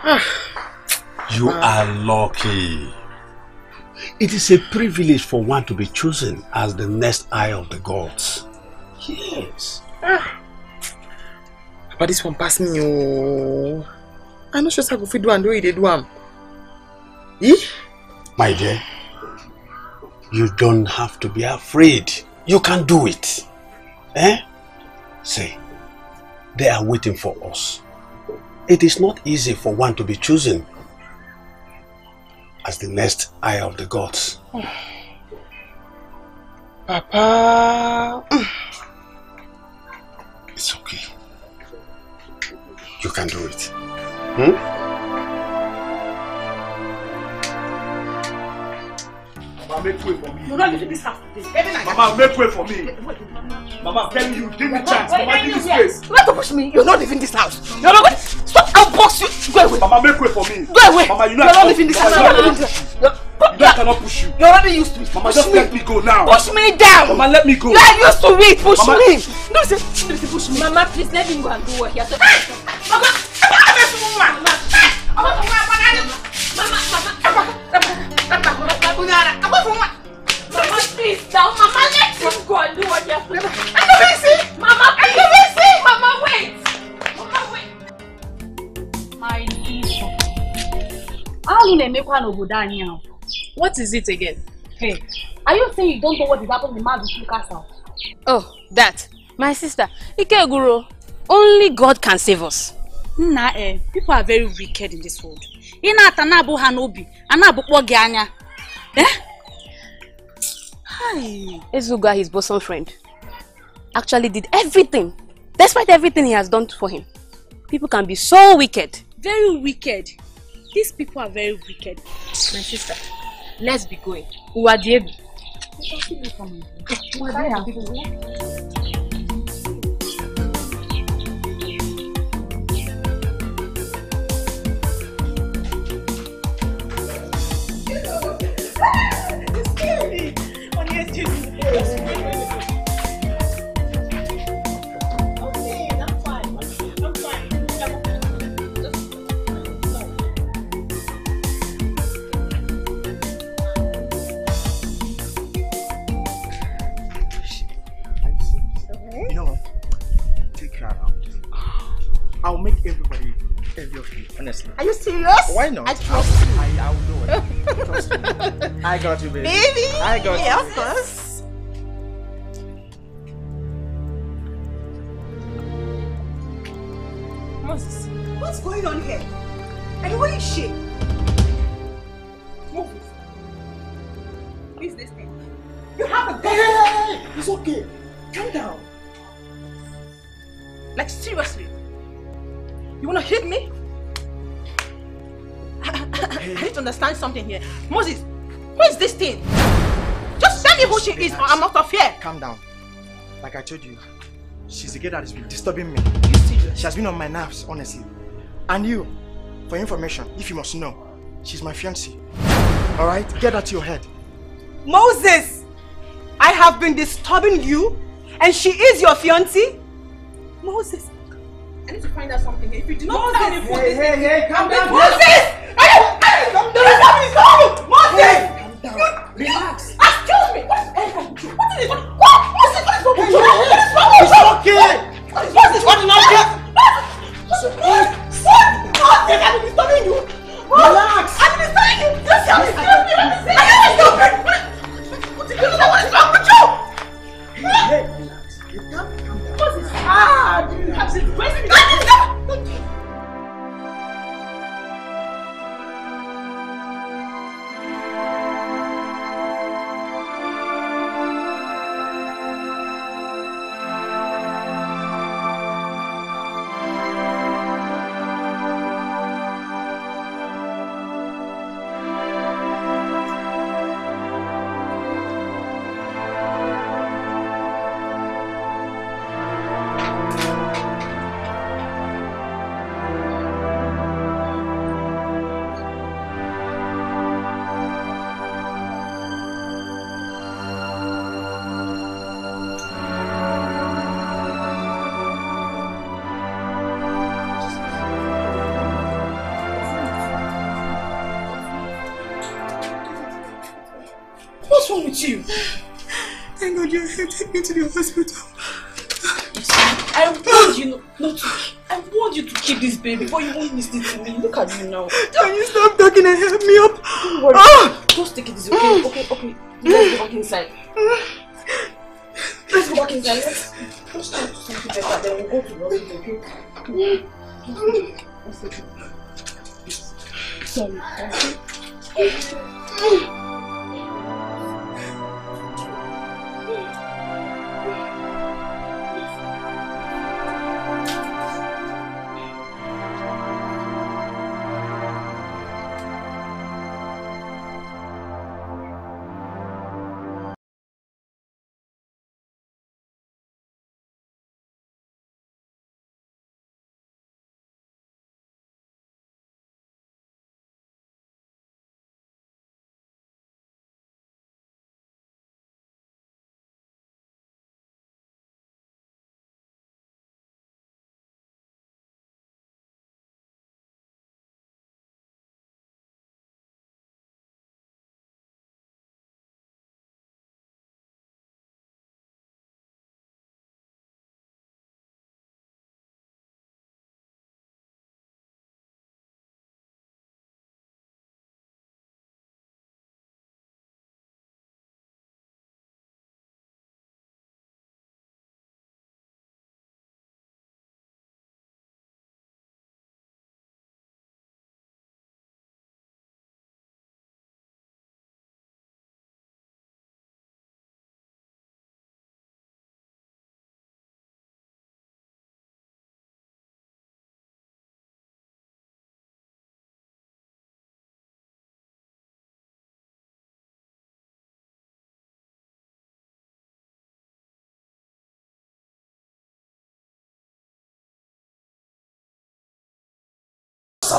you are lucky. It is a privilege for one to be chosen as the next eye of the gods. Yes. Ah. But this one pass me, oh. I'm not sure I go fit do and do it, do am. Eh? My dear, you don't have to be afraid. You can do it. Eh? Say, they are waiting for us. It is not easy for one to be chosen as the next eye of the gods. Papa. It's okay. You can do it. Hmm? Mama, make way for me. You're not leaving this house today. Mama, make way for me. Mama, I'm telling you, give me a chance. Mama, give me space. You want to push me? You're not leaving this house. You're not going. Stop! I'll box you. Go away. Mama, make way for me. Go away. Mama, you know You're not leaving this Mama, house. you You're know I not this house. I cannot push you. You're already used to it. Mama, Push just me. let me go now. Push me down. Mama, let me go. You're used to it. Push Mama- me. No, say, push me. Mama, please let him go and do what he has to do. Mama, Mama, Mama, please, now, Mama, let him go and do what he has to do. Mama, please. Mama, wait. How na-emekwa n'obodo anyị ahụ? What is it again? Hey, are you saying you don't know what is happening in Madusu Castle? Oh, that. My sister, Ikeguro, only God can save us. Nna eh, people are very wicked in this world. Ị na-ata na-abụ ha n'obi, a na-abụkpọ gị anya. Eh? Hi. Ezuga, his bosom friend, actually did everything, despite everything he has done for him. People can be so wicked. Very wicked. These people are very wicked. My sister, let's be going. Uwa Diego. Why not? I trust you. I, I will do it. Trust me. I got you, baby. Baby. I got yeah, you. of course. Calm down. Like I told you, she's the girl that has been disturbing me. You serious? She has been on my nerves, honestly. And you, for information, if you must know, she's my fiancée. Alright? Get that to your head. Moses! I have been disturbing you and she is your fiancée? Moses, I need to find out something here. If you do not tell me who Hey, this hey, hey, is- calm down. Moses!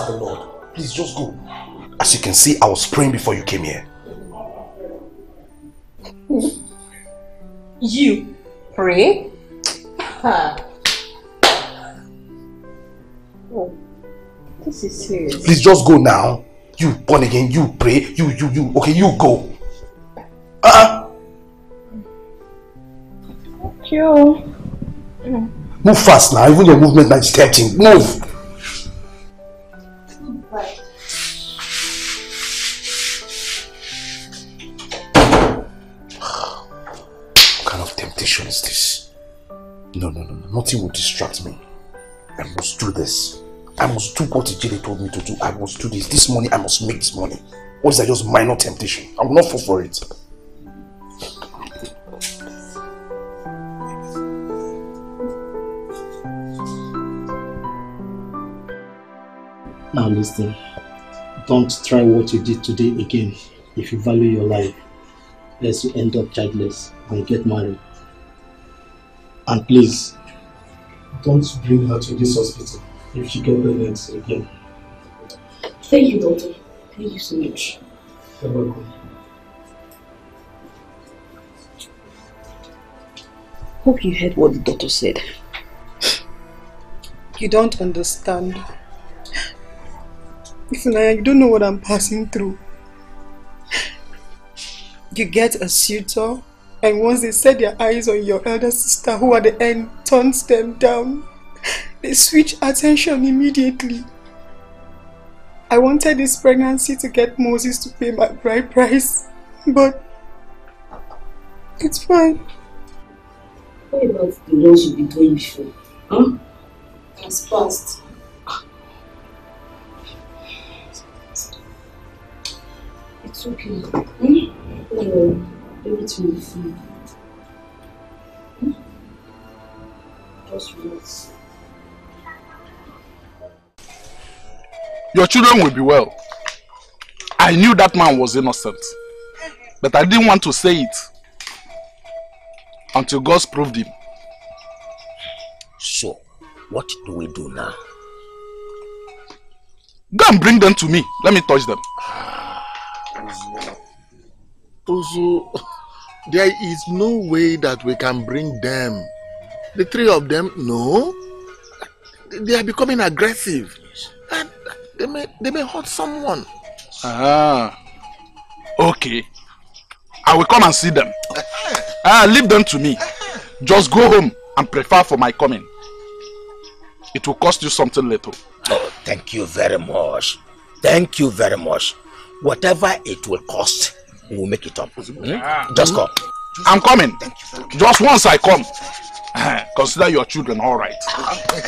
Serve the Lord. Please just go. As you can see, I was praying before you came here. You pray? Oh, this is serious. Please just go now. You born again, you pray, you, you, you. Okay, you go. Uh-uh. You. Move fast now. Even your movement now is tempting. Move. No, no, no, no. Nothing will distract me. I must do this. I must do what Ijele told me to do. I must do this. This money, I must make this money. What is that? Just minor temptation. I will not fall for it. Now listen, don't try what you did today again if you value your life, lest you end up childless and get married. And please, don't bring her to this hospital if she gets pregnant again. Thank you, doctor. Thank you so much. You're welcome. Hope you heard what the doctor said. You don't understand. Ifunanya, you don't know what I'm passing through. You get a suitor, and once they set their eyes on your elder sister, who at the end turns them down, they switch attention immediately. I wanted this pregnancy to get Moses to pay my bride price, but it's fine. What about the ones you've been doing before? Huh? Has passed. It's okay. Hmm? Will be fine. Hmm? Just relax. Your children will be well. I knew that man was innocent. But I didn't want to say it. Until God proved him. So, what do we do now? Go and bring them to me. Let me touch them. Also, there is no way that we can bring them. The three of them, no. They are becoming aggressive. And they may, they may hurt someone. Ah. Okay. I will come and see them. Ah, leave them to me. Just go home and prepare for my coming. It will cost you something little. Oh, thank you very much. Thank you very much. Whatever it will cost, we will make it up. Hmm? Just come. I'm coming. Just once I come. eh, Consider your children all right.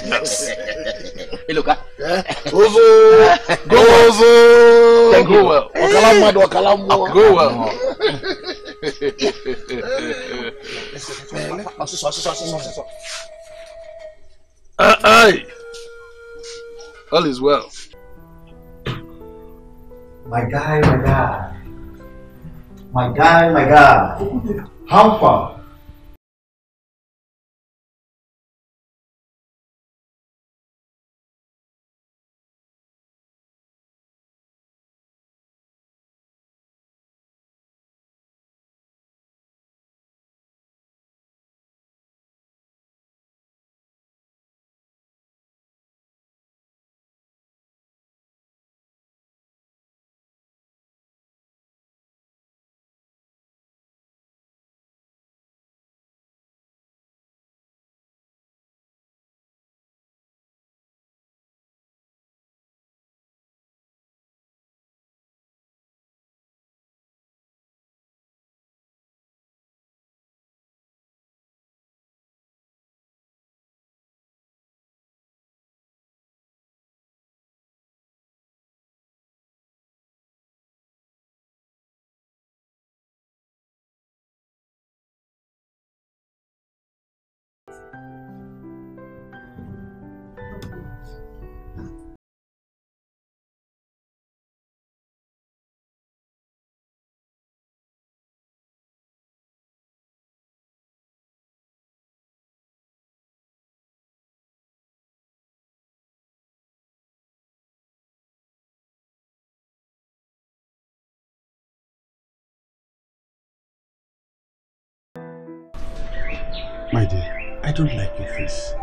Yes. Hey, look, ah. Ozo! Go Ozo! Thank you. Go well. Wakala mmadụ, wakala mmụọ. Go well. Ọsịsọ, ọsịsọ, ọsịsọ, ọsịsọ. Uh, aye. All is well. My guy, my guy. My guy, my guy. How far? My dear, I don't like your face.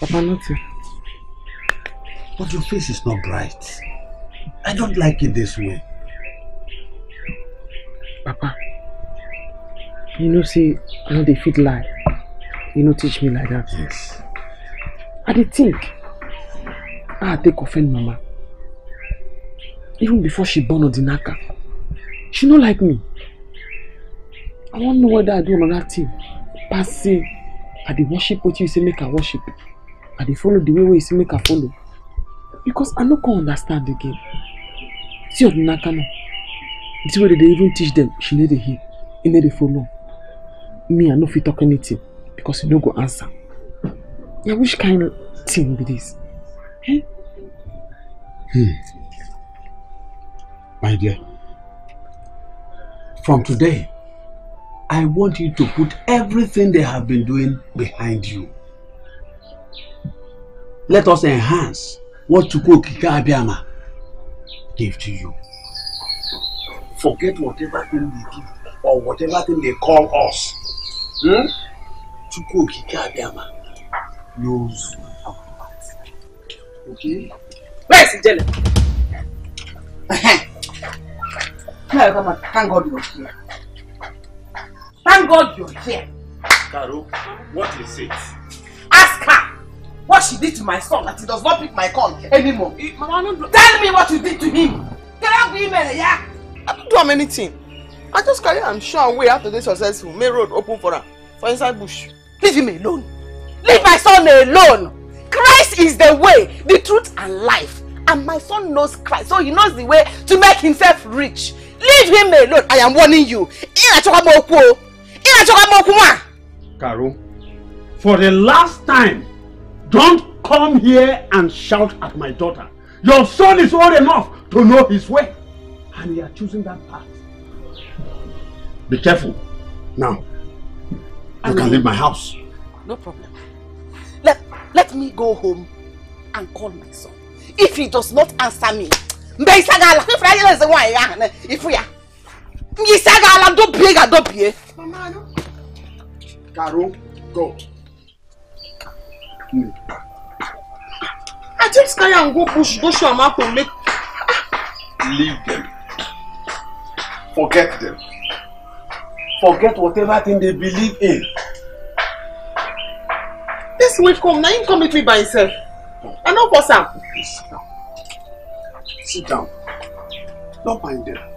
Papa, nothing. But your face is not bright. I don't like it this way. Papa, you know, see, I know they fit lie. You know, teach me like that. Yes. I did think. I take offend Mama. Even before she born Odinaka, she no like me. I wan know whether I do another thing. Pass say, I dey worship what you say make I worship. I dey follow the way wey you say make I follow. Because I no come understand again. See Odinaka now. The thing wey even teach them, she no dey hear. E no dey follow. Me, I no fit talk anything because e no go answer. Na which kind of thing be this? Eh? Hmm. My dear, from today, I want you to put everything they have been doing behind you. Let us enhance what Chukwu Okike Abiyama gave to you. Forget whatever thing they give or whatever thing they call us. Hmm? Chukwu Okike Abiyama knows our. Okay? Where is Ijele? Now come on, thank God you're here. Thank God you're here. Caro, what is it? Ask her what she did to my son that he does not pick my call anymore. Eh, Mama, no Tell me what you did to him. Get out email, yeah? I don't do am anything. I just carry am show am way after dey successful. May road open for am for inside bush. Leave him alone. Leave my son alone. Christ is the way, the truth, and life. And my son knows Christ, so he knows the way to make himself rich. Leave him alone. I am warning you. Ị na-achọkwa m okwu o. Ị na-achọkwa m okwu nwa. Caro, for the last time, don't come here and shout at my daughter. Your son is old enough to know his way. And you are choosing that path. Be careful. Now, you can leave my house. No problem. Let, let me go home and call my son. If he does not answer me, mgbe isi aga ala ifere anyị eze nwaanyị ahụ na ifu ya. Mgbe isi aga ala dobie ga dobie. Caro, go. I just carry am go bush go show am how to make. Leave them. Forget them. Forget whatever thing they believe in. This will come, now him come meet me by himself. I no force am. Sit down. Sit down. Don't mind them.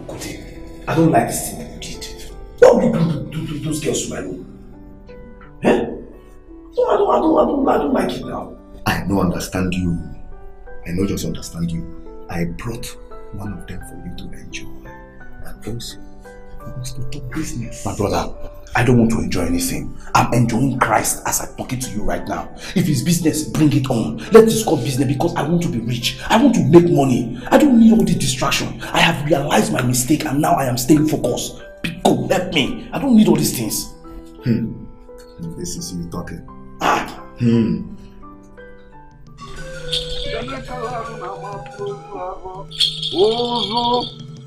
Okote, I don't like this thing that you did. Why would you do, do, those girls to my room? Eh? No, I don't, I don't, I don't, I don't like it now. I don't understand you. I know just understand you. I brought one of them for you to enjoy. And also, My brother, I don't want to enjoy anything. I'm enjoying Christ as I'm talking to you right now. If it's business, bring it on. Let's call business because I want to be rich. I want to make money. I don't need all the distraction. I have realized my mistake and now I am staying focused. Pico, help me. I don't need all these things. Hmm. This is you talking. Ah. Hmm.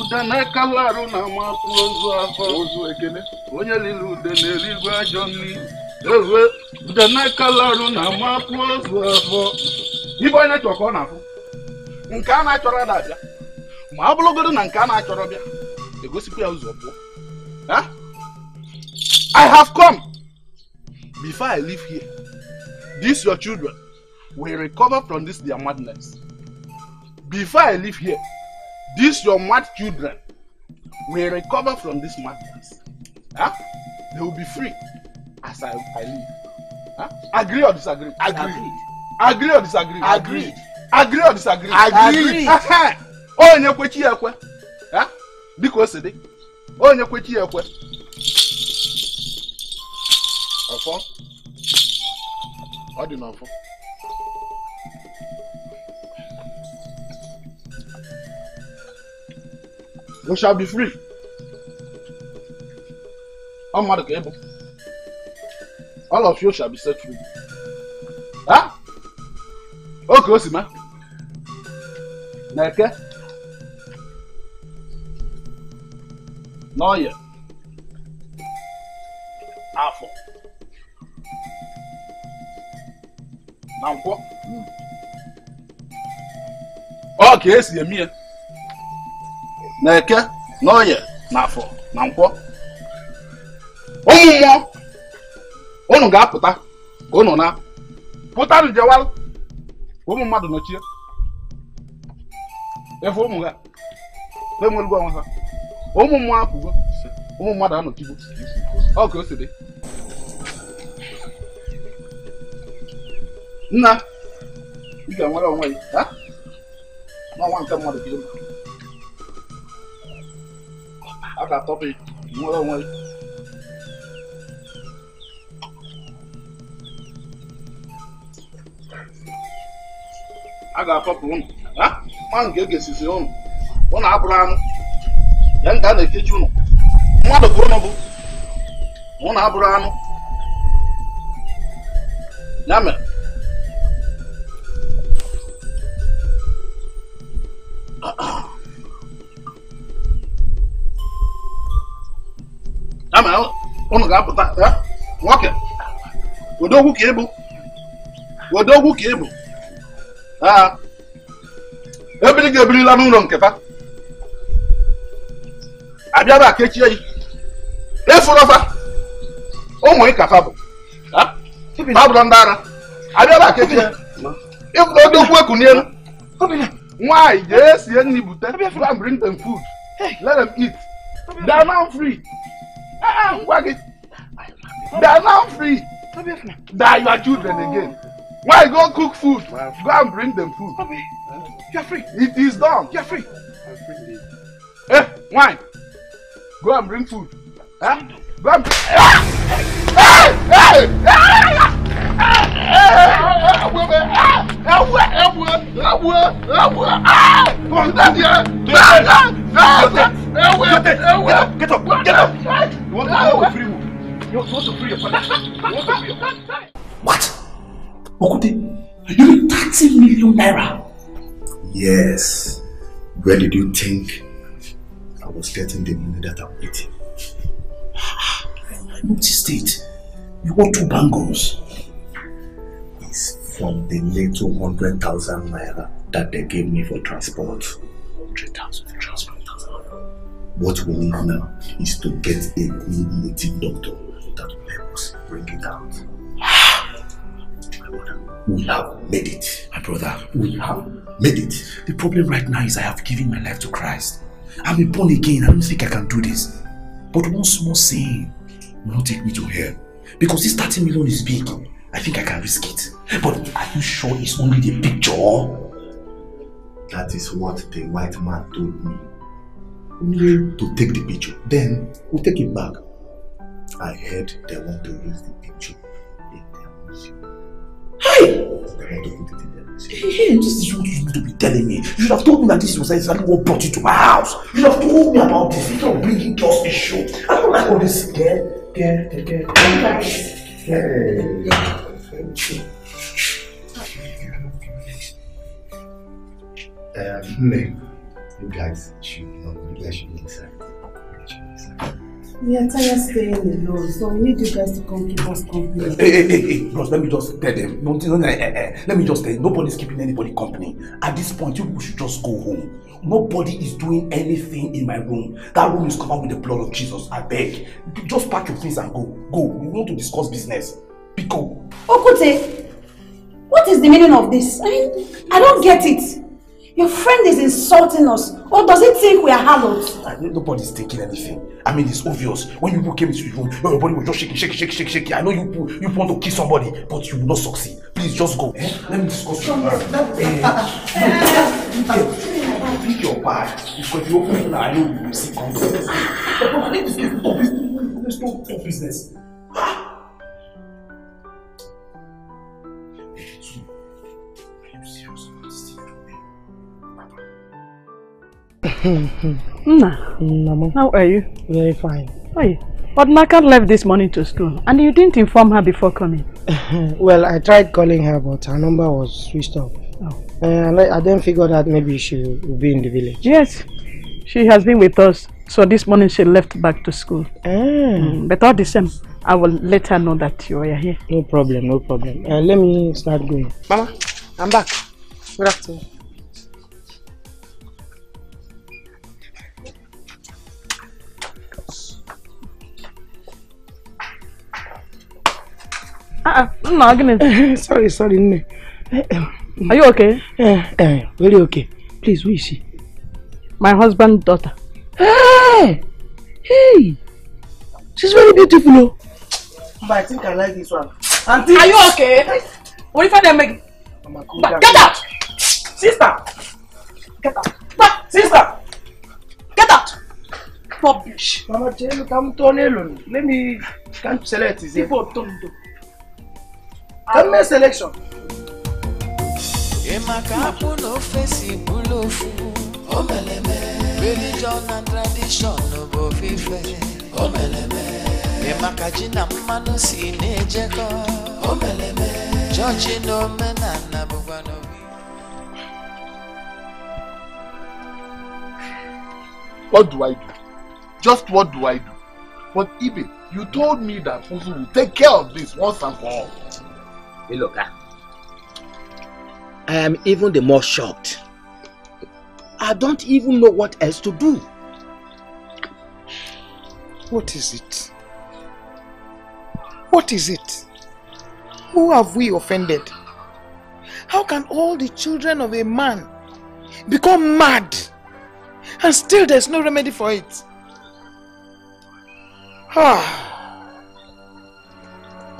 udene kalarụ na amapụ ozu afọ onye liri udene eluigwe ajọ nri ewe udene kalarụ na amapụ ozu afọ ibe onye chọrọ ka ọ na-afụ? Nke a na-achọrọ na-abịa ma ọ bụrụgodo na nke a na-achọrọ bịa egosikwa ya ụzọ pụọ? I have come. Before I leave here. These your children will recover from this their madness. Before I leave here, these your mad children will recover from this madness. Huh? They will be free as I, I leave. Huh? Agree or disagree? Agree. Agree or disagree? Agreed. Agree or disagree? Agreed. Onye kwechi ya ekwe. Dịka o si dị. Onye kwechi ya ekwe. Ọfọ. Ọ dị n'ọfọ. You shall be free. I'm not able. All of you shall be set free. Huh? Okay, Osima. Neke. Noye. Afọ. Na nkwọ. Ọ ka esi na eke na oye na afọ na nkwọ. Ụmụ mmụọ unu ga-apụta ka unu na pụtanụ jewalụ ka ụmụ mmadụ nọchie. Efe ụmụ ha enwerugwo onwe ha. Ụmụ mmụọ apụgo ụmụ mmadụ anọchigo ọ ka o si dị. Nna ị ga-enwere onwe gị n'ọnwa nke mmadụ ka after topic wọn lọ wọn. a ga-afọpụ unu nwa nke ga-esizi unu unu abụrụ anụ ya nke a na-ekechi unu mmadụ ka unu bụ unu abụrụ anụ ya mere mere ụnụ ga-apụta nwoke. Odogwu ka ịbụ odogwu ka ịbụ aa ebiri ga-ebirila n'ụlọ nketa abịaba kechie yi efurọfa ụmụ ịkata bụ. Ha bụrụ ndị ara. Abịaba kechie ịfụta odogwu ekunielu nwaanyị jee sie nri bute bring them food. Let them eat. They are now free Ah, gwa gị they are now free. They are your children again. Why go cook food? Go and bring them food. You are free. It is done. You are free. Eh why go and bring food. Huh? go and bring ah! hey! Hey! What? Okude, you need 30 million naira. Yes. Where did you think I was getting the money that I'm eating? I noticed it. You want two bangles. From the little 100,000 naira that they gave me for transport. 100,000 for transport. What we need now is to get a good native doctor that will help us bring it out. We have made it. My brother, we have made it. The problem right now is I have given my life to Christ. I'm a born again. I don't think I can do this. But one small sin will not take me to hell. Because this 30 million is big. I think I can risk it. But are you sure it's only the picture? That is what the white man told me. Only to take the picture. Then we'll take it back. I heard they want to use the picture in their museum. Hey! They want to put it in their museum. Hey, this is what you need to be telling me. You should have told me that this was exactly what brought you to my house. You should have told me about this instead of bringing just a show. I don't like all this. Get, get, get, get. Hey. Um, you guys should not really should be inside. We are tired staying alone, so we need you guys to come keep us company. Hey, hey, hey, hey, bros, let me just tell them. No, no, no, eh, eh. Let me just tell you, nobody's keeping anybody company. At this point, you should just go home. Nobody is doing anything in my room. That room is covered with the blood of Jesus. I beg. Just pack your things and go. Go. We want to discuss business. Pico. Okute, what is the meaning of this? I mean, I don't get it. Your friend is insulting us, or does he think we are harlots? Uh, Nobody's thinking anything. I mean, it's obvious. When you people came into the room, your body was just shaking, shaking, shaking, shaking, shaking. I know you people- you want to kill somebody, but you will not succeed. Please just go. Eh? Let me discuss your Eh, Pick your bag. Because if you open it now, I know you will see condoms. But need to get stop business. Let's talk business. Nna, how are you? Very fine. Hi. But Naka left this morning to school and you didn't inform her before coming. well, I tried calling her, but her number was switched off. Oh. Uh, and I, I then figured that maybe she would be in the village. Yes, she has been with us. So this morning she left back to school. Mm, but all the same, I will let her know that you are here. No problem, no problem. Uh, let me start going. Mama, I'm back. Good afternoon. Uh-uh, no, Agnes. sorry, sorry, Nne. Are you okay? Uh, uh, very okay. Please, who is she? My husband's daughter. Hey! Hey! She's very beautiful, oh. But I think I like this one. Auntie! Are you okay? What if I didn't make Mama, cool But get out! Sister! Get out! But, sister! Get out! Rubbish. Mama, I'm turning alone. Let me can't select is it? People don't do. Can make selection. na ofe si bụrụ ofu omeleme religion and tradition bụ ofufe omeleme ịmaka ji na mmanụ si na-ejekọ omeleme chọọchị na omenala bụkwa n'obi What do I do? Just what do I do? But Ibe, you told me that Uzu will take care of this once and for all. Hey, look, ah. I am even the more shocked. I don't even know what else to do. What is it? What is it? Who have we offended? How can all the children of a man become mad and still there's no remedy for it? Ah,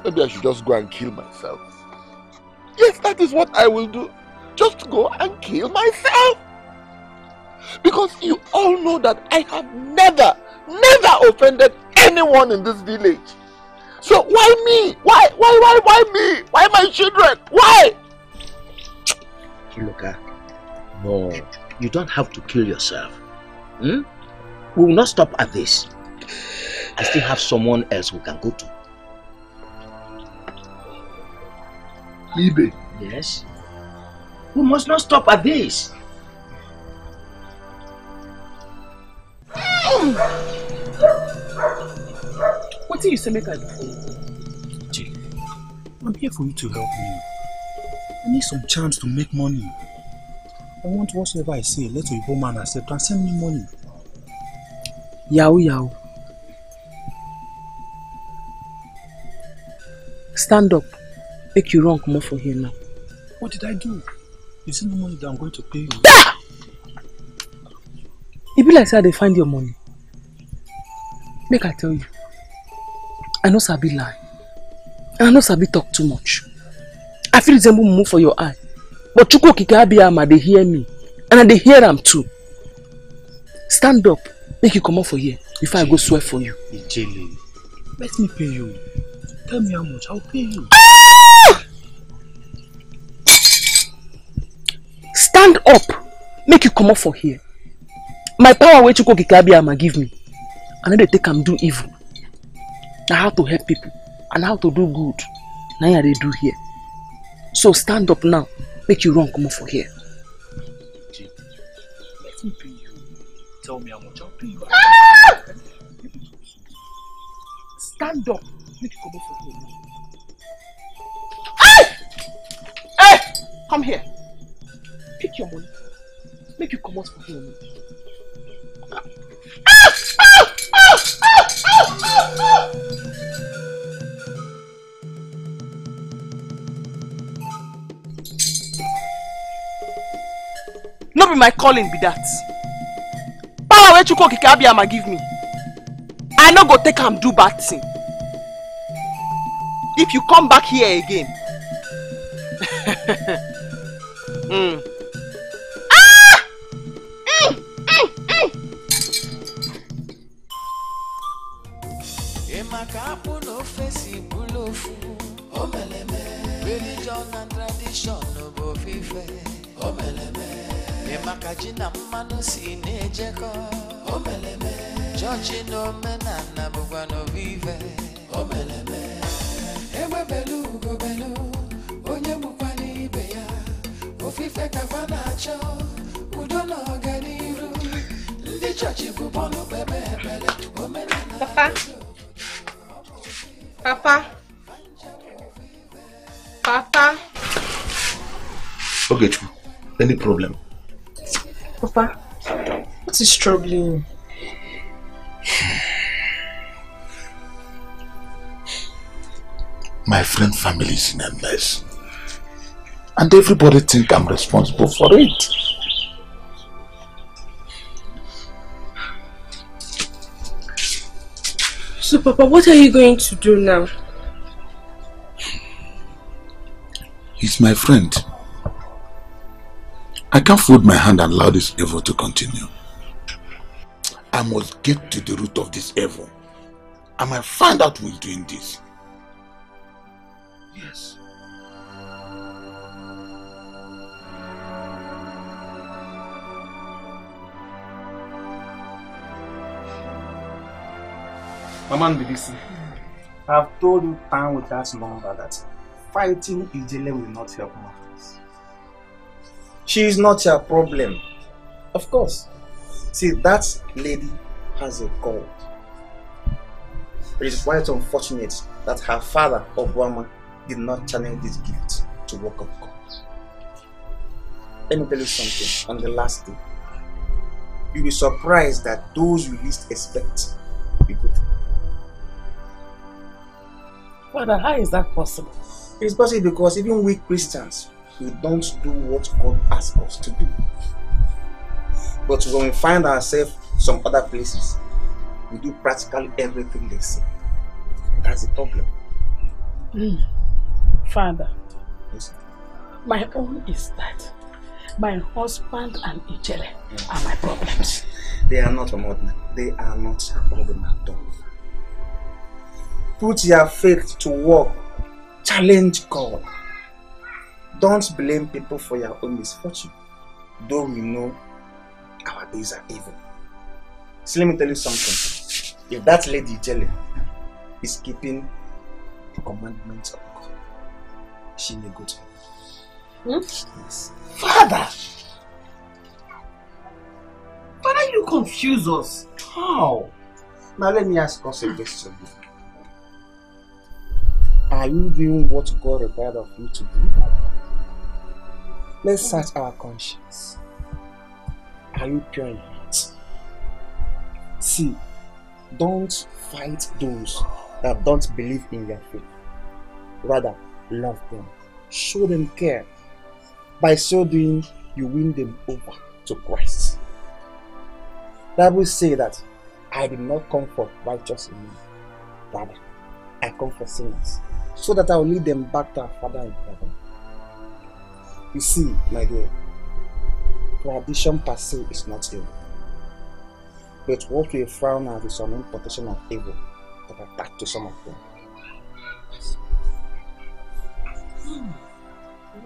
Maybe I should just go and kill myself. Yes, that is what I will do. Just go and kill myself. Because you all know that I have never, never offended anyone in this village. So why me? Why, why, why, why me? Why my children? Why? Kiloka, No, you don't have to kill yourself. Hmm? We will not stop at this. I still have someone else we can go to. Libe. Yes? We must not stop at this. What do you say make I do? Jay, I'm here for you to help me. I need some chance to make money. I want whatsoever I say, let a man accept and send me money. Yahoo yahoo. Stand up. Make you run comot for here now. What did I do? You see no money that I'm going to pay you. E be like say I dey find your money. Make I tell you. I no sabi lie. And I no sabi talk too much. I fit resemble mumu for your eye. But Chukwu Okike Abiyama dey hear me. And I dey hear am too. Stand up. Make you comot for here before I go swear for you. Ijele, let me pay you. Tell me how much, I'll pay you. Stand up. Make you comot for here. My power wey Chukwu Okike Abiyama give me. I no dey take am do evil. Na how to help people and how to do good. Na im I dey do here. So stand up now. Make you run comot for here. Let me pay you. Tell me how much, I'll pay you. Stand up. Make you comot for here. Hey! Hey! Come here. Pick your money. Make you comot for here now. No be my calling be that. Power wey Chukwu Okike Abiyama give me. I no go take am do bad thing. If you come back here again. mm. Akpụ na ofe si bụrụ ofu omeleme religion and tradition bụ ofufe omeleme ịmaka ji na mmanụ si na-ejekọ omeleme chọọchị na omenala bụkwa n'ofufe omeleme egbebelu ugobelu onye gbukwana ibe ya. Ofufe kafa na-achọ udo na ọganiru ndị chọọchị bụ bọọlụ kpebe ekpere omenala Papa. Papa. Papa. Okay, Chu. Any problem? Papa. What is troubling you? My friend family is in a mess. And everybody think I'm responsible for it. So, Papa, what are you going to do now? He's my friend. I can't fold my hand and allow this evil to continue. I must get to the root of this evil. I might find out who's doing this. Yes. Mama Ndidisi, I've told you time without number that fighting Ijele will not help matters. She is not your problem. Of course. See, that lady has a God. It is quite unfortunate that her father, Obama, did not channel this gift to work up. Let me tell you something. On the last day, you'll be surprised that those you least expect will be good. Father, how is that possible? It's possible because even we Christians, we don't do what God asks us to do. But when we find ourselves some other places, we do practically everything they say. That's the problem. Mm. Father, Yes. my own is that my husband and Ijele are my problems. They are not a problem. They are not a problem at all. Put your faith to work. Challenge God. Don't blame people for your own misfortune. though we know our days are evil. So let me tell you something. If that lady Jelly is keeping the commandments of God, she may go to heaven. Hmm? Yes. Father! Father, you confuse us. How? Now let me ask us a question. Are you doing what God required of you to do? Let's search our conscience. Are you pure in heart? See, don't fight those that don't believe in your faith. Rather, love them. Show them care. By so doing, you win them over to Christ. Bible say that I did not come for righteous men, rather, I come for sinners, so that I will lead them back to our Father in heaven. You see, my dear, tradition per se is not evil. But what we frown at is some importation of evil that attach to some of them.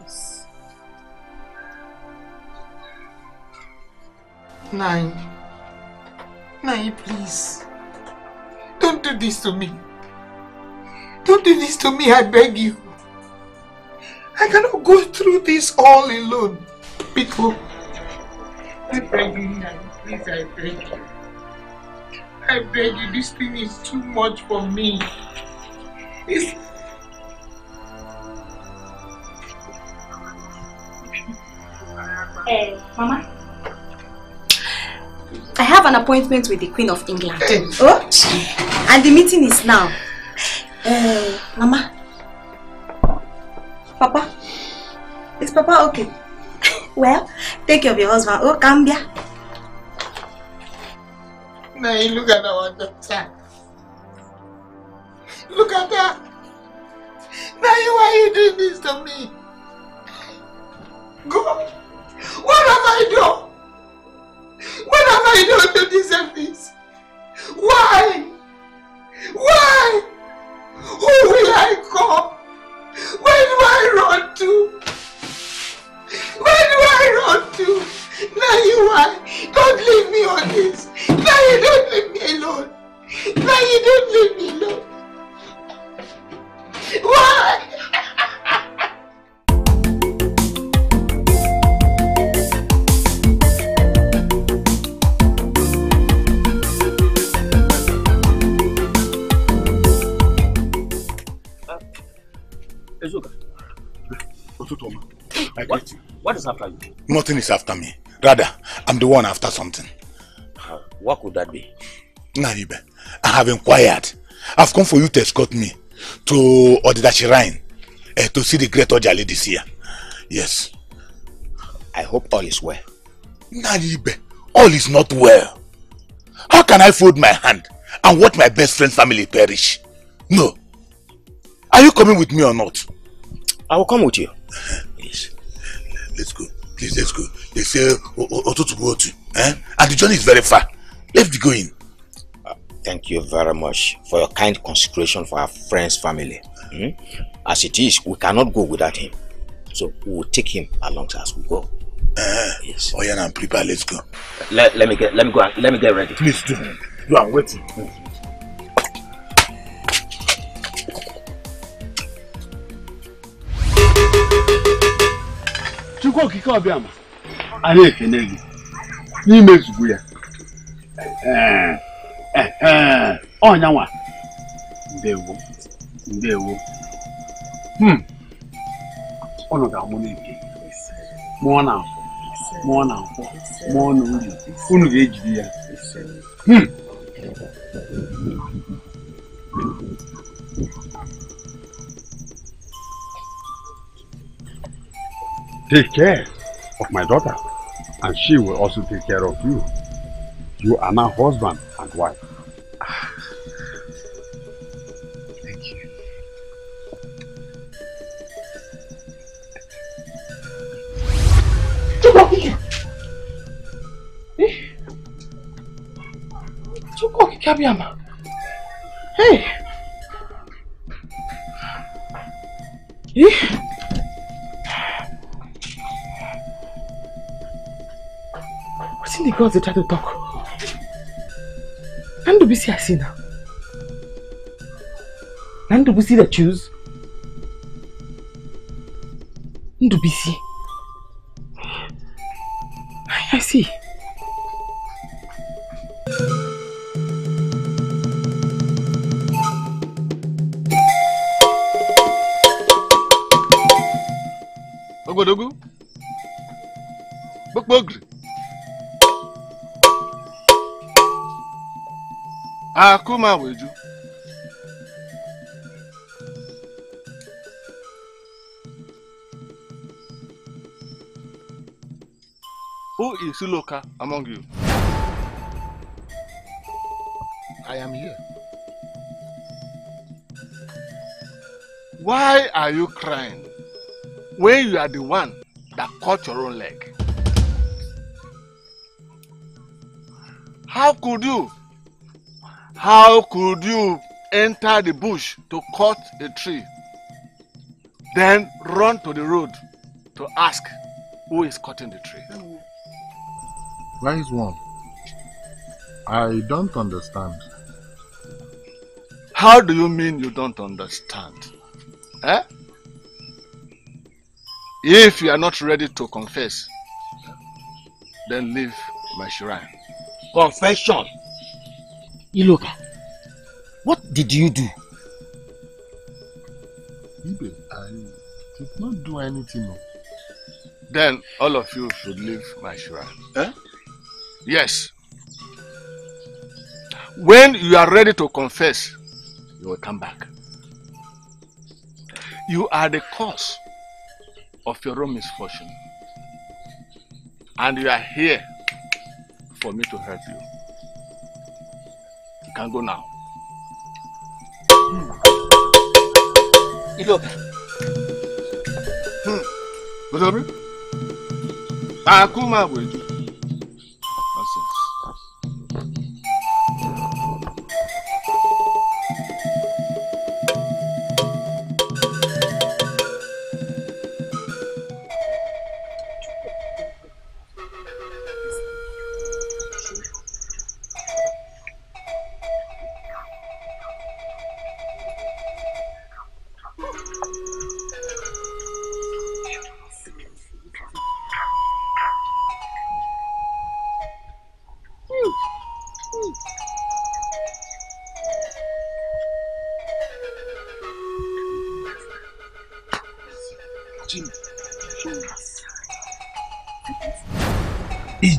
Yes. Nine. Nine, please. Don't do this to me. Don't do this to me, I beg you. I cannot go through this all alone. People, I beg you, Please, I beg you. I beg you, this thing is too much for me. This, Eh, Mama. I have an appointment with the Queen of England. Oh, and the meeting is now. Uh, Mama. Papa. Is Papa okay? well, take care of your husband. Oh, cambia. Nine, look at our daughter. Look at her. Nine, why are you doing this to me? Is after me. Rather, I'm the one after something. Uh, what could that be? Naribe, I have inquired. I've come for you to escort me to Odida Shrine uh, to see the great Oja this year. Yes. I hope all is well. Naribe, all is not well. How can I fold my hand and watch my best friend's family perish? No. Are you coming with me or not? I will come with you. Please. Let's go. Please, let's go. They say Oto to go to. Eh? And the journey is very far. Let's be going. Thank you very much for your kind consideration for our friend's family. Hmm? As it is, we cannot go without him. So we will take him along as we go. Uh, yes. Oh yeah, now prepare. Let's go. Let, let me get let me go let me get ready. Please do. You are waiting. Chukwu okike ọbịama anyị ekene gị. N'imezugbo ya. Ọnyanwa ndewo ndewo. Hmm. unu ga-amụ n'ike. Mụọ na afọ mụọ na nkwọ mụọ na uru unu ga-ejide ya Take care of my daughter, and she will also take care of you. You are now husband and wife. Thank you. Eh? Chukwu okike See they try to talk. Nandubisi I see now. Nandubisi they choose. Ndubisi. Akuma weju. Who is Uloka among you? I am here. Why are you crying when you are the one that cut your own leg? How could you? How could you enter the bush to cut a tree, then run to the road to ask who is cutting the tree? Wise one. I don't understand. How do you mean you don't understand? Eh? If you are not ready to confess, then leave my shrine. Confession. Iloka, what did you do? Ibe, I did not do anything. no. Then all of you should leave my shrine. Eh? Yes. When you are ready to confess, you will come back. You are the cause of your own misfortune. And you are here for me to help you. Can go now. Iloka. Hmm. What's up? Akuma Weju.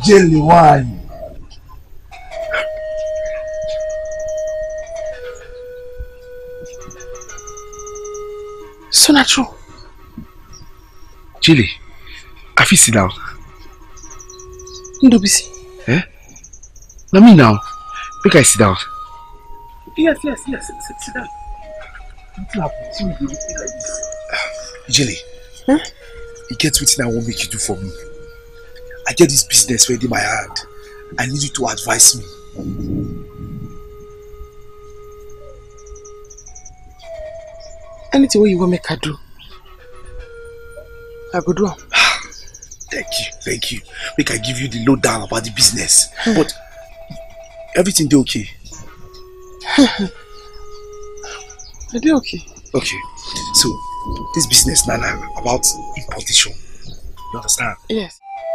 Jelly Wine. So not true. Jelly, have you sit down? Ndobisi. Eh? Now me now. Make I sit down. Yes, yes, yes. Sit, sit down. Jelly. Huh? You get what I will make you do for me. Get this business ready my hand. I need you to advise me. Anything you want me to do, I go do am. Thank you, thank you. We can give you the lowdown about the business. Hmm. But everything dey okay. I dey okay. Okay. So this business na about importation. You understand? Yes.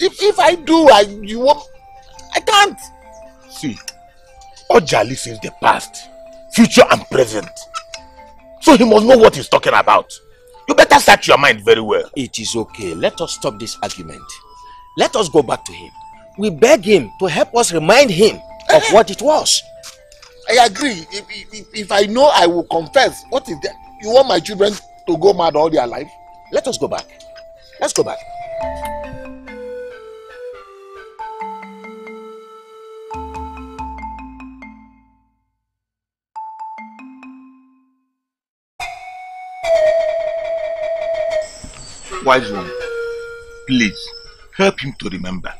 If if I do, I you won't. I can't. See, Ojali sees the past, future and present. So he must know what he's talking about. You better search your mind very well. It is okay. Let us stop this argument. Let us go back to him. We beg him to help us remind him of what it was. I agree. If, if, if I know, I will confess. What is that? You want my children to go mad all their life? Let us go back. Let's go back. Wise one, please help him to remember.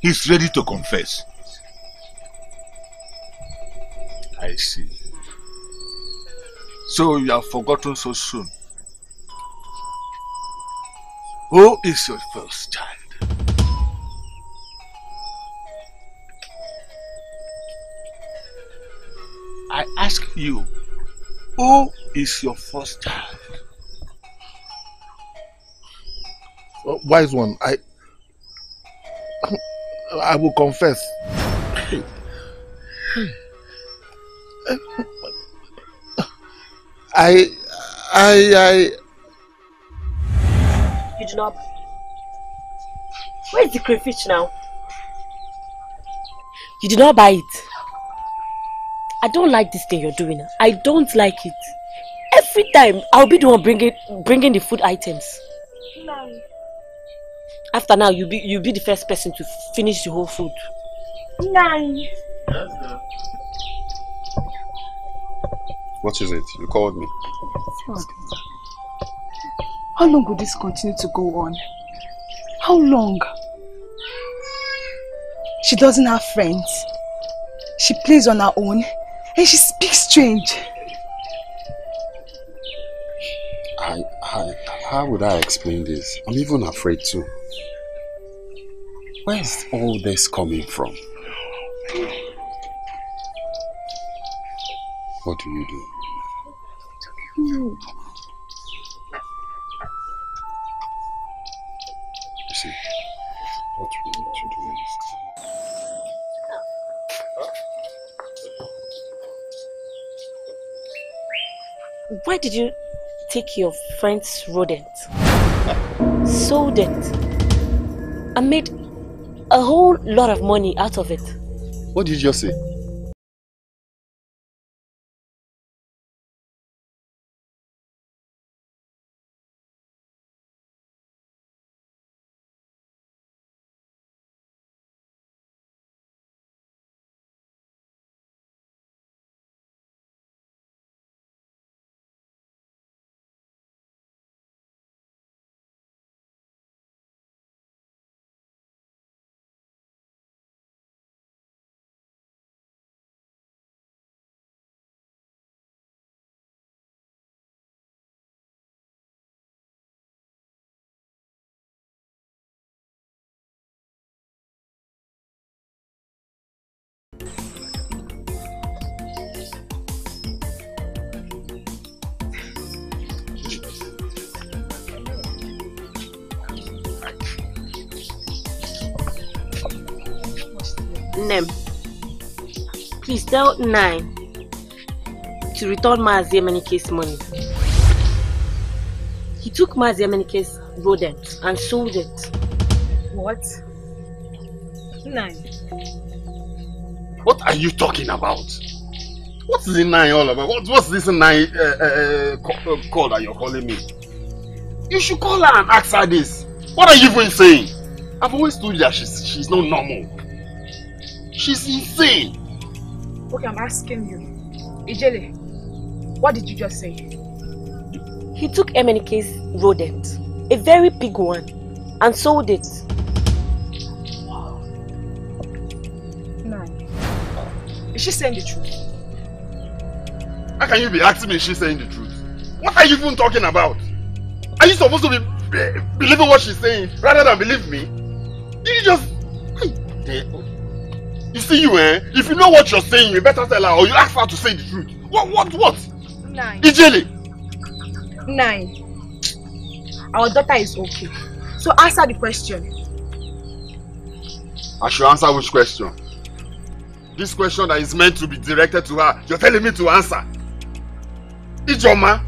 He's ready to confess. I see. So you have forgotten so soon. Who is your first child? I ask you, who is your first child? Uh, wise one, I I will confess. I I I You do not. Where's the crayfish now? You did not buy it. I don't like this thing you're doing. I don't like it. Every time I'll be the one bringing bringing the food items. No. After now, you be you be the first person to finish the whole food. Nine. What is it? You called me. How long will this continue to go on? How long? She doesn't have friends. She plays on her own and she speaks strange. I, I, how would I explain this? I'm even afraid too. Where is all this coming from? What do you do? You see, what we need to do is Why did you take your friend's rodent, sold it, and made a whole lot of money out of it? What did you just say? Nem, please tell Nine to return Mazi Emenike's money. He took Mazi Emenike's rodent and sold it. What? Nine. What are you talking about? What's the nine all about? What, what's this nine uh, uh, call, uh, call that you're calling me? You should call her and ask her this. What are you even saying? I've always told you that she's, she's not normal. She's insane. Okay, I'm asking you. Ijele, what did you just say? He took Emenike's rodent, a very big one, and sold it. Nine. Is she saying the truth? How can you be asking me if she's saying the truth? What are you even talking about? Are you supposed to be, be believing what she's saying rather than believe me? Did you just... You see you, eh? If you know what you're saying, you better tell her or you ask her to say the truth. What, what, what? Nine. Ijele! Nine. Our daughter is okay. So answer the question. I should answer which question? This question that is meant to be directed to her, you're telling me to answer. Ijoma,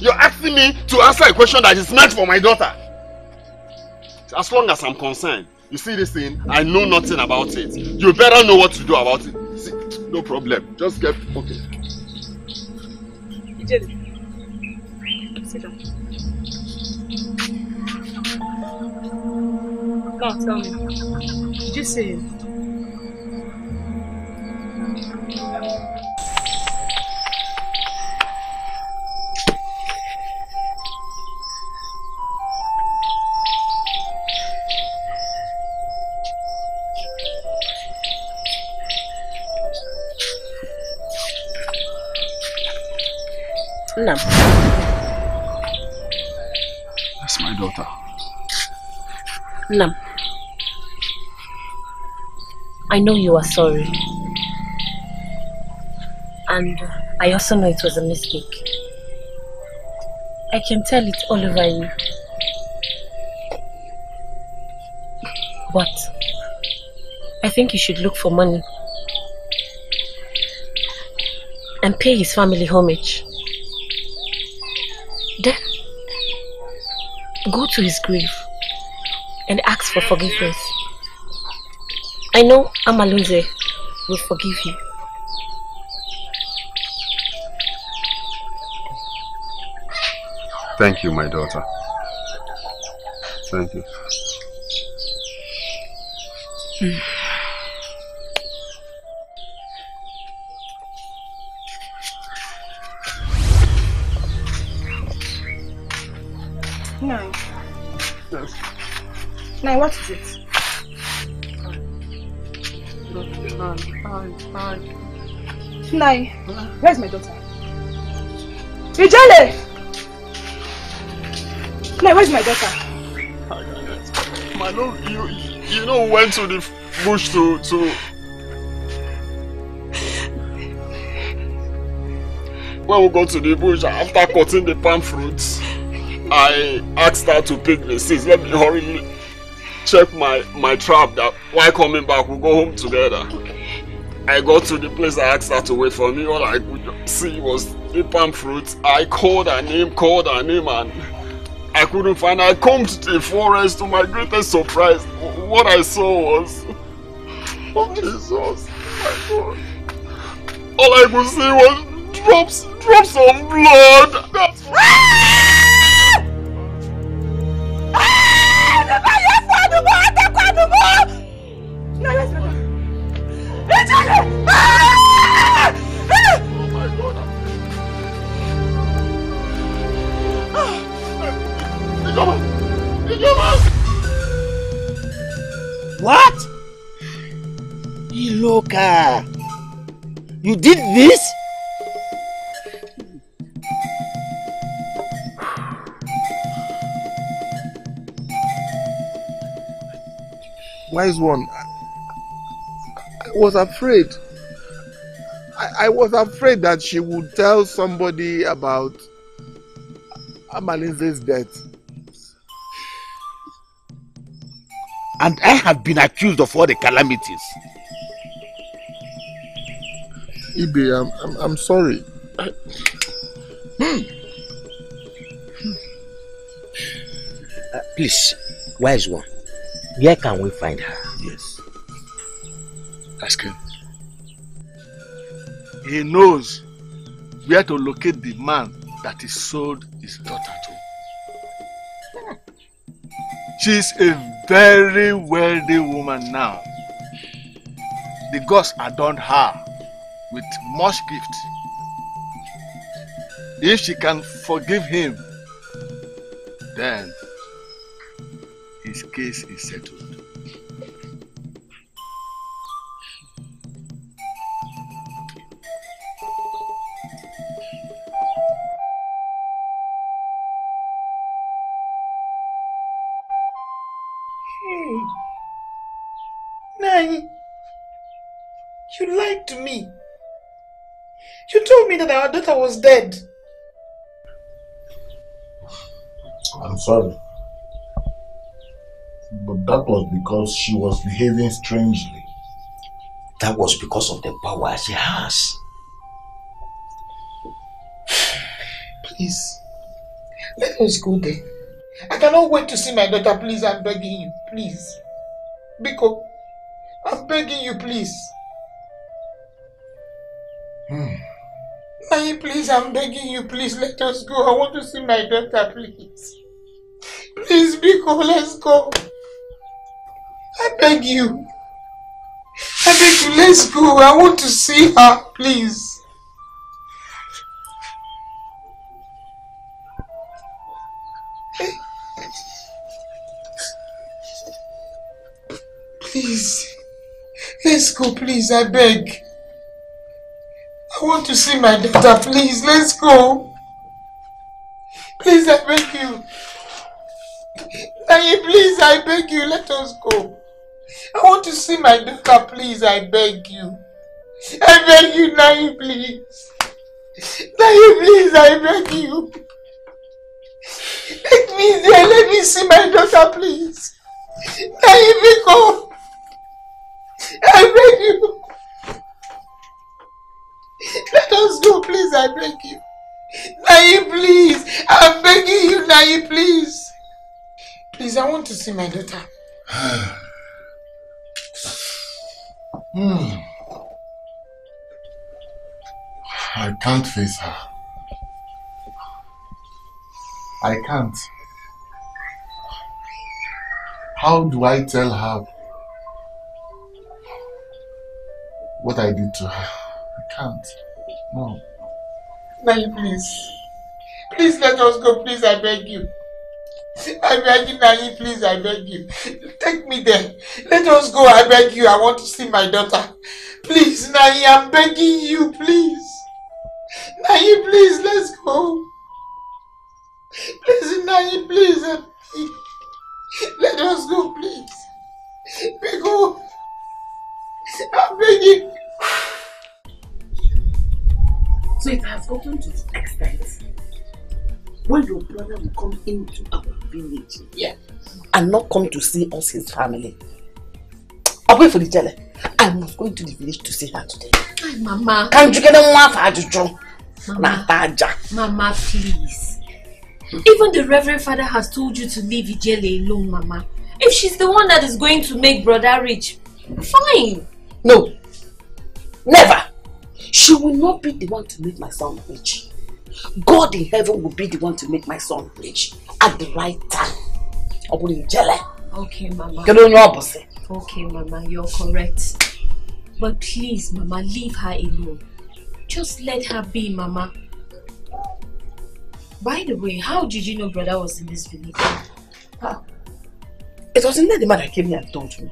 you're asking me to answer a question that is meant for my daughter. As long as I'm concerned, you see this thing, I know nothing about it. You better know what to do about it. See, no problem. Just get okay. Ijele. Sit down. Now tell me. Did you say it? Nam. That's my daughter. Nam. I know you are sorry. And I also know it was a mistake. I can tell it all over you. But I think you should look for money and pay his family homage. Then go to his grave and ask for forgiveness. I know Amalinze will forgive you. Thank you, my daughter. Thank you. Nine. Where's my daughter? Ijele! Nine, where's my daughter? My love, you you know went to the bush to to when we go to the bush after cutting the palm fruits I asked her to pick the seeds let me hurry check my my trap that while coming back we'll go home together I got to the place I asked her to wait for me all I see was the palm fruits I called her name called her name and I couldn't find her. I combed the forest to my greatest surprise. What I saw was. Oh, Jesus. God. All I could see was drops, drops of blood. That's What? Iloka! You did this? Wise one, I was afraid. I, I was afraid that she would tell somebody about Amalinze's death. And I have been accused of all the calamities. Ibe, I'm, I'm, I'm sorry. I, Uh, please, wise one, where can we find her? Yes. Ask him. He knows where to locate the man that he sold his daughter to. She's a very wealthy woman now. The gods adorned her with much gift. If she can forgive him, then his case is settled. Nai, you lied to me. You told me that our daughter was dead. I'm sorry. But that was because she was behaving strangely. That was because of the power she has. Please, let us go there. I cannot wait to see my daughter. Please, I'm begging you. Please. Biko, I'm begging you, please. Hmm. Nai, please, I'm begging you. Please, let us go. I want to see my daughter, please. Please, Biko, let's go. I beg you. I beg you, let's go. I want to see her. Please. Go, please. I beg. I want to see my daughter, please. Let's go. Please, I beg you. Please, I beg you, let us go. I want to see my daughter, please, I beg you. I beg you, Nayi, please. Nayi, please, I beg you. Let me there, let me see my daughter, please. Nayi, Biko. I beg you. Let us go, please, I beg you. Nayi, please. I'm begging you, Nayi, please. Please, I want to see my daughter. Hmm. I can't face her. I can't. How do I tell her what I did to her? I can't. No. Nayi, please. Please let us go, please, I beg you. I beg you, Nayi, please, I beg you. Take me there. Let us go, I beg you. I want to see my daughter. Please, Nayi, I'm begging you, please. Nayi, please, let's go. Please, Nayi, please. Let us go, please. We go. Begging. So it has gotten to the extent when your brother will come into our village Yeah. And not come to see us, his family. I'll wait for the jelly. I must go into the village to see her today. Ay, Mama. Can't you get a wife ajụjụ? Mama. Na-ata. Mama, please. Even the Reverend Father has told you to leave Ijele alone, Mama. If she's the one that is going to make brother rich, fine. No. Never. She will not be the one to make my son rich. God in heaven will be the one to make my son rich at the right time. Ọ bụrụ ijele. Okay, Mama. Kedu onye ọ bụ sị? Okay, Mama, you're correct. But please, Mama, leave her alone. Just let her be, Mama. By the way, how did you know brother was in this village? It wasn't that the man that came here and told me.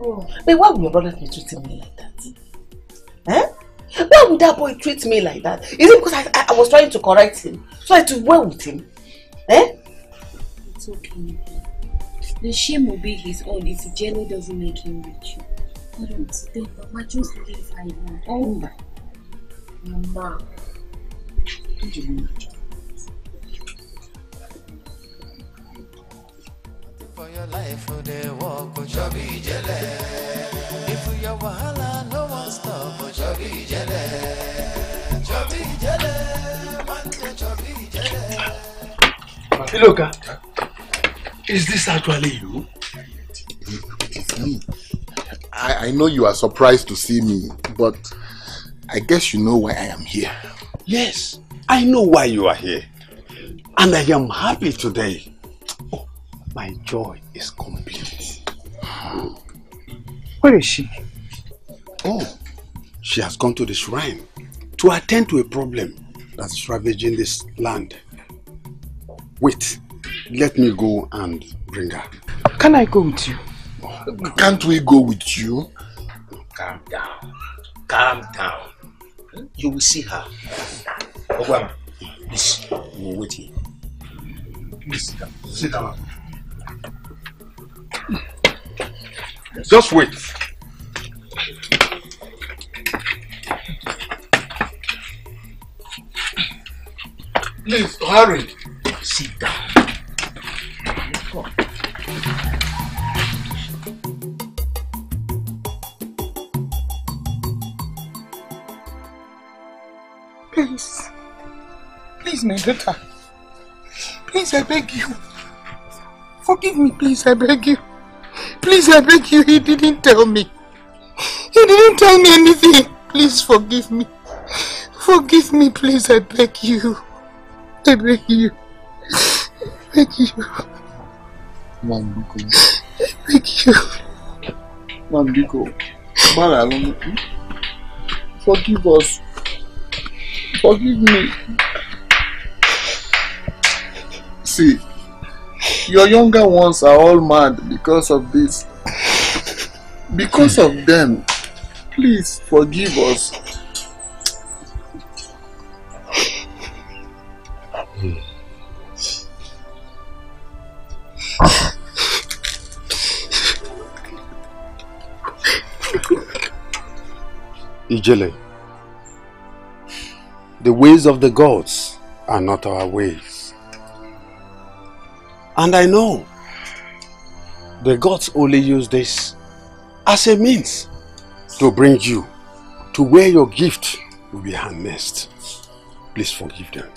Oh. But why would your brother be treating me like that? Eh? Why would that boy treat me like that? Is it because I, I, I was trying to correct him? So I to well with him? Eh? It's okay. The shame will be his own if Ijele doesn't make him rich. I don't stay, Mama. Just leave alone. Oh, Mama. For your life, oh, they walk, oh, chubby jelly. If your wahala, no one stop, oh, chubby jelly. Chubby jelly, one oh, day, chubby jelly. Iloka, ah. is this actually you? It is me. I, I know you are surprised to see me, but I guess you know why I am here. Yes, I know why you are here. And I am happy today. Oh, my joy is complete. Where is she? Oh, she has gone to the shrine to attend to a problem that's ravaging this land. Wait, let me go and bring her. Can I go with you? Can't we go with you? Calm down. Calm down. You will see her. Ogwama, please, we will wait here. Please, sit down. Just wait. Please, hurry. Sit down. Please. Please, my daughter. Please, I beg you. Forgive me, please, I beg you. Please, I beg you. He didn't tell me. He didn't tell me anything. Please forgive me. Forgive me, please, I beg you. I beg you. I beg you. Mambiko. I beg you. Mambiko. Maralon. Forgive us. Forgive me. See, Your younger ones are all mad because of this. Because of them, please forgive us. Ijele, the ways of the gods are not our ways. And I know the gods only use this as a means to bring you to where your gift will be harnessed. Please forgive them.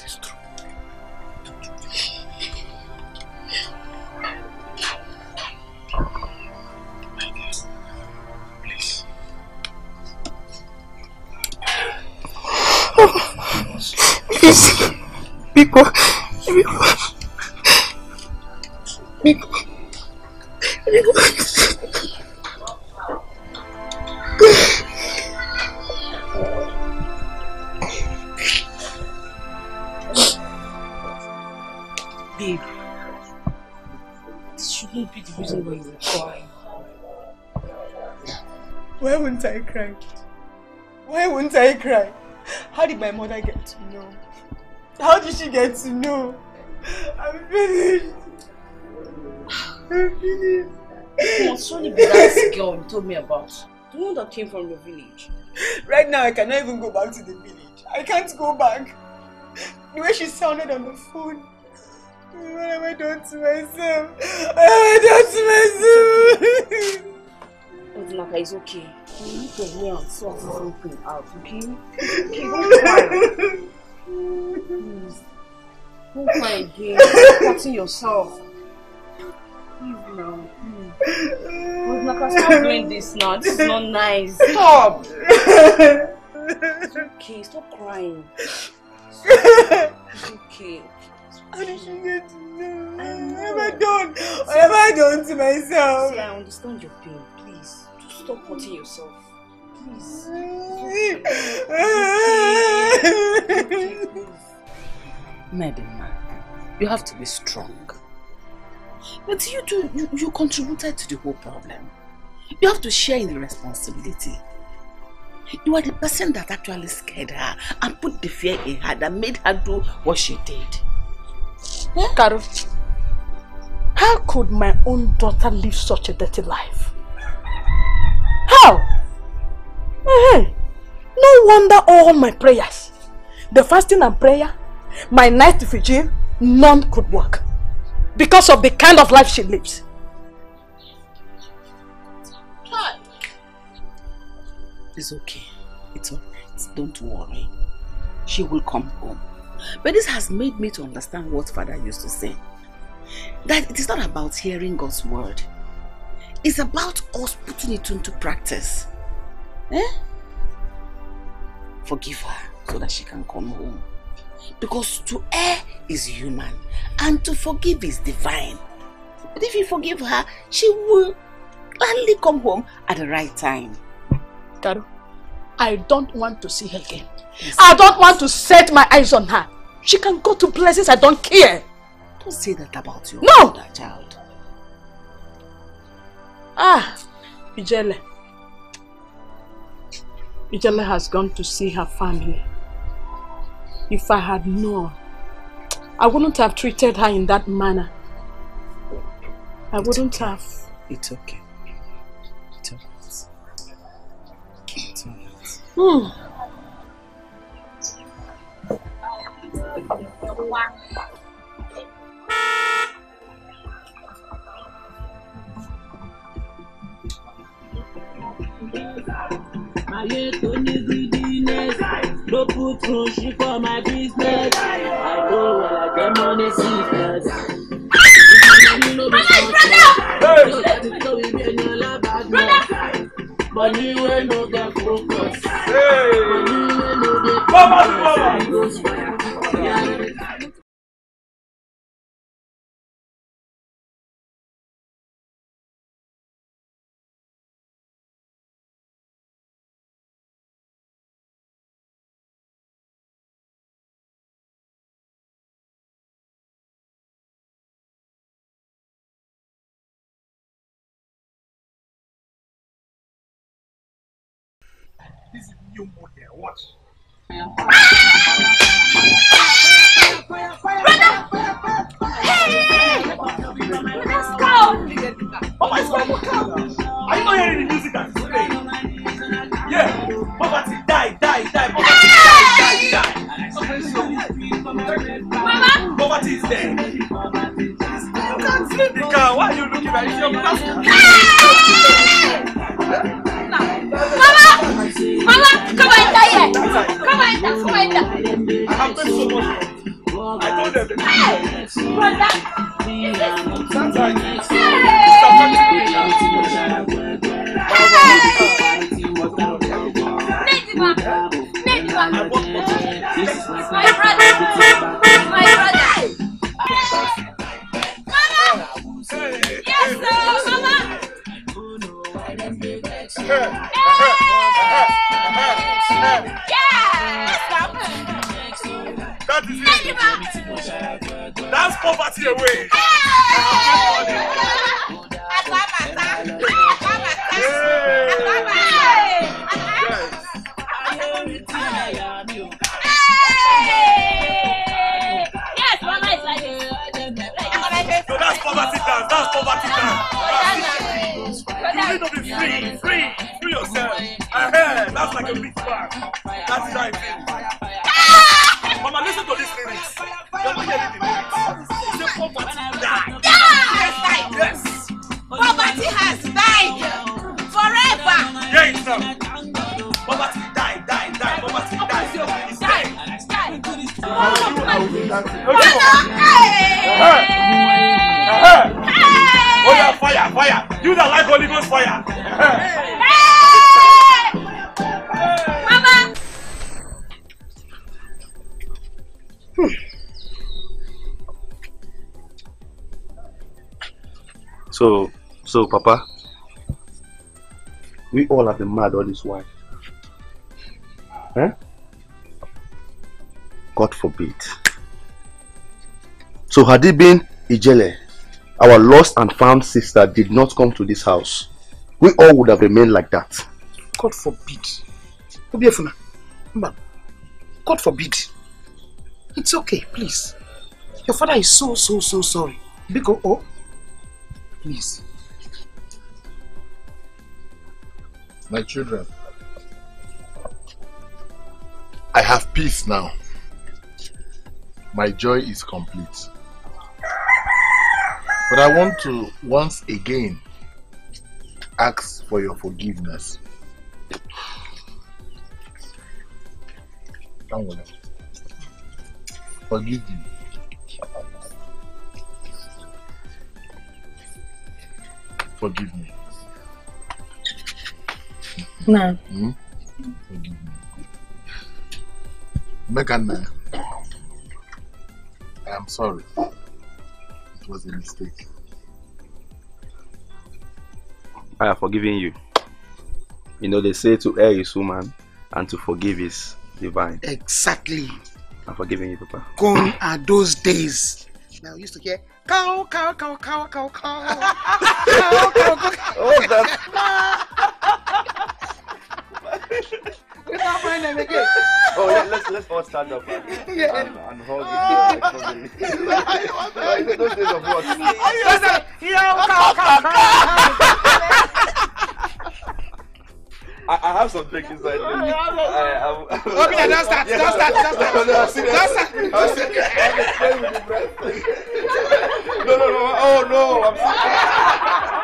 Please, Biko, mother get to know? How did she get to know? I'm finished. I'm finished. It must surely be that girl you told me about. The one that came from your village. Right now, I cannot even go back to the village. I can't go back. The way she sounded on the phone. What have I done to myself? What have I done to myself? Odinaka, it's okay. You need to hear and sort something out, okay? Okay, don't cry. Please. Don't cry again. Stop hurting yourself. Please now, please. Odinaka, stop doing this now. This is not nice. Stop! It's okay, stop crying. It's okay. How did she get to know? What have I done? What have I done to myself? See, I understand your pain. Stop hurting yourself. Please. You have to be strong. But you too, you, you contributed to the whole problem. You have to share in the responsibility. You are the person that actually scared her and put the fear in her that made her do what she did. Carol, how could my own daughter live such a dirty life? How? Hey, no wonder all my prayers, the fasting and prayer, my night vigil, none could work. Because of the kind of life she lives. It's okay. It's alright. Don't worry. She will come home. But this has made me to understand what father used to say. That it is not about hearing God's word. It's about us putting it into practice. Eh? Forgive her so that she can come home. Because to err is human and to forgive is divine. But if you forgive her, she will gladly come home at the right time. Carol, I don't want to see her again. I don't want to set my eyes on her. She can go to places I don't care. Don't say that about your No! mother, child. Ah, Ijele. Ijele has gone to see her family. If I had known, I wouldn't have treated her in that manner. I wouldn't have. It's okay. It's alright. It's alright. Hmm. My Maye Tony greediness. No put rush for my business. I know I get money seekers. Money wey no get focus. Money wey no get focus. This is new model. Watch. Brother! Hey! Let's go! Oh, my Are you not hearing the music that playing? Yeah! Poverty, die, die, die! Poverty, hey! die, die, die! Mama! Poverty is there! You can't sleep, Nika! Why are you looking at it? You're car. Mama, come enter here. Come enter. Come enter. I have paid so much. I told them. Hey, brother. That's right. Nediba, Nediba. Brother, my brother. That is it. That's poverty away. Yes, Mama is like. So that's poverty dance. That's poverty dance. You need to be free, free, free yourself. Ahead, that's like a big bag. That is how it feels. Mama, listen to these lyrics. You're not hearing the lyrics. It's a poverty die. Yes, Yes. Poverty has died forever. Yeah, it's now. Poverty die, die, die. Poverty die. It's die. Oh yeah, fire, fire. You that like Holy Ghost fire. Mama. So, so, Papa, we all have been mad all this while. Eh? God forbid. So, had it been Ijele, our lost and found sister did not come to this house, we all would have remained like that. God forbid. Obiefuna, Mba, God forbid. It's okay, please. Your father is so, so, so sorry. Biko, oh, please. My children, I have peace now. My joy is complete. But I want to once again ask for your forgiveness. Forgive me. Forgive me. No. Hmm? Forgive me. Megan, I am sorry. Was a mistake. I have forgiven you. You know, they say to err is human and to forgive is divine. Exactly. I'm forgiving you, Papa. Gone are those days. Now we used to hear cow, cow, cow, cow, cow, cow. cow, cow, cow. Oh, that's. We can't find them again. Oh, let, let's let's all stand up and, Yeah. and, and hug it. Like, those days of what? I, I have some drink inside. I, I, I, Okay, now don't start, don't start, don't start. No, no, I'm. Don't start. I'm serious. I'm playing with the breath. No, no, no. Oh no, I'm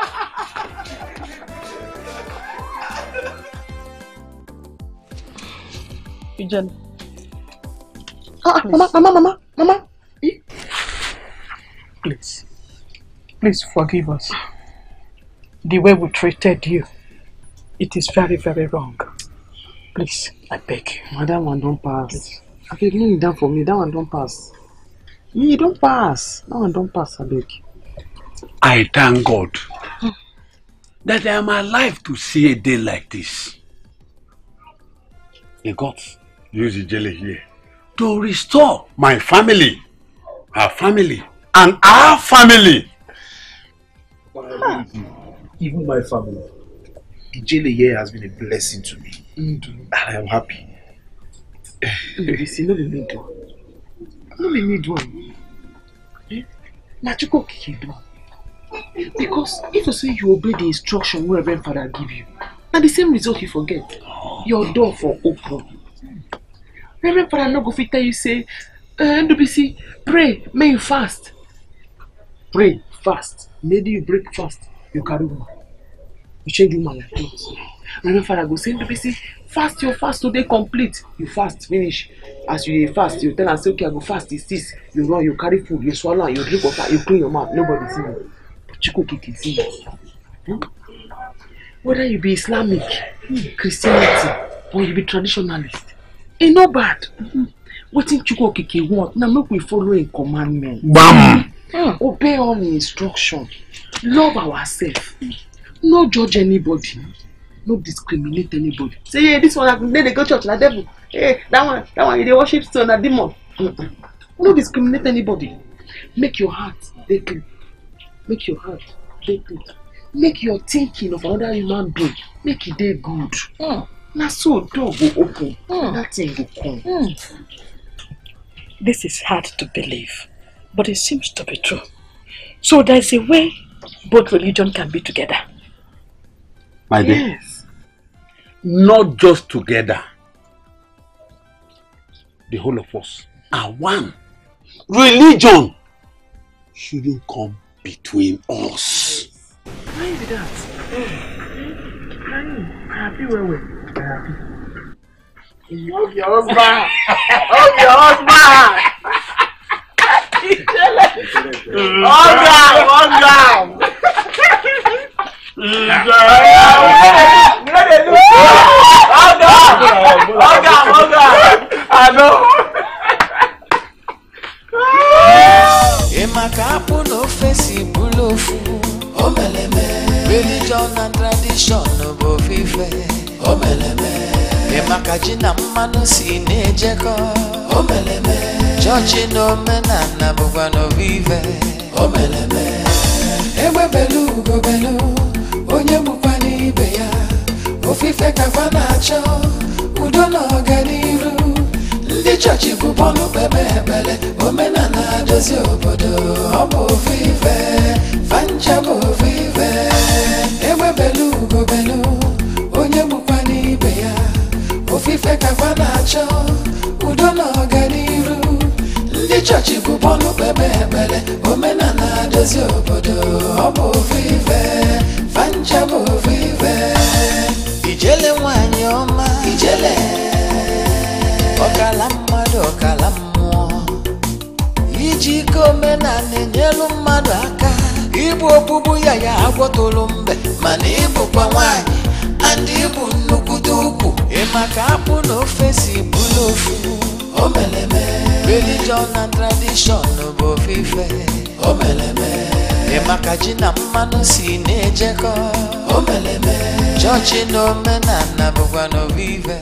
Ijel. Ah, mama, mama, mama, mama. Please. Please forgive us. The way we treated you, it is very, very wrong. Please, I beg you. Ma, that one don't pass. I beg, no, you down for me. That one don't pass. Me, you don't pass. That one don't pass, I beg. I thank God that I am alive to see a day like this. A God use the jelly here to restore my family, our family, and our family. Even my family. Ijele here has been a blessing to me. And I am happy. See, no be me do. No be me do? Na Chukwu Okike do. Because if you say you obey the instruction wey Reverend Father give you, na the same result you forget. Your door for open. Reverend Father no go fit tell you say, uh, Ndubisi, pray, may you fast. Pray, fast. Maybe you break fast. You carry woman you change woman like cloth reverend father go say say fast your fast to dey complete. You fast finish. As you dey fast you tell am say okay i go fast till six you run you carry food you swallow am you drink water you clean your mouth. Nobody see you. But chikokeke see you hmm? whether you be islamic christianity or you be traditionalist e no bad. Wetin chukwuokike want na make we follow im commandment. Gbam! Hmm, obey all im instruction. Love ourselves. No judge anybody. No discriminate anybody. Say hey this one na dey dey go church na devil. Hey that one that one you dey worship stone na demon. No discriminate anybody. Make your heart dey clean make your heart dey clean make your thinking of another human being make e dey good na so door go open that thing go come. This is hard to believe, but it seems to be true. So there's a way both religion can be together. My dear. Not just together. The whole of us are one. Religion shouldn't come between us. Why be that? Mm. I happy well well. Of your husband. Of your husband. Ọ̀gá ọ̀gá. Ọ̀gá ọ̀gá ọ̀gá. Àná. Èmàkà Apolo fèsì búlò fún. Ó mẹ̀lẹ́mẹ̀. Religion and tradition bụ ofufe omeleme ịmaka ji na mmanụ si na-ejekọ. Chọọchị na omenala bụkwa n'ofufe omeleme egbebelu ugobelu onye bụkwa n'ibe ya. Ofufe kafa na-achọ udo na ọganiru ndị chọọchị bụ bọọlụ kpebe ekpere omenala dozie obodo. Ọ bụ ofufe fanja bụ ofufe ofufe kafa na-achọ udo na ọganiru ndị chọọchị bụ bọọlụ kpebe ekpere. Omenala dozie obodo ọ bụ ofufe fanja bụ ofufe ijele nwanyị ọma. Ijele. Ọkala mmadụ ọkala mmụọ. Iji ike omenala enyelu mmadụ aka. Ịbụ ogbugbu ya ya agwọtụrụ mbe mana ịbụkwa nwanyị and ịbụ nnukwute ukwu ịmaka akpụ na ofe si bụrụ ofu omeleme. Religion and tradition bụ ofufe omeleme. Ịmaka ji na mmanụ si na-ejekọ omeleme. Chọọchị na omenala bụkwa n'ofufe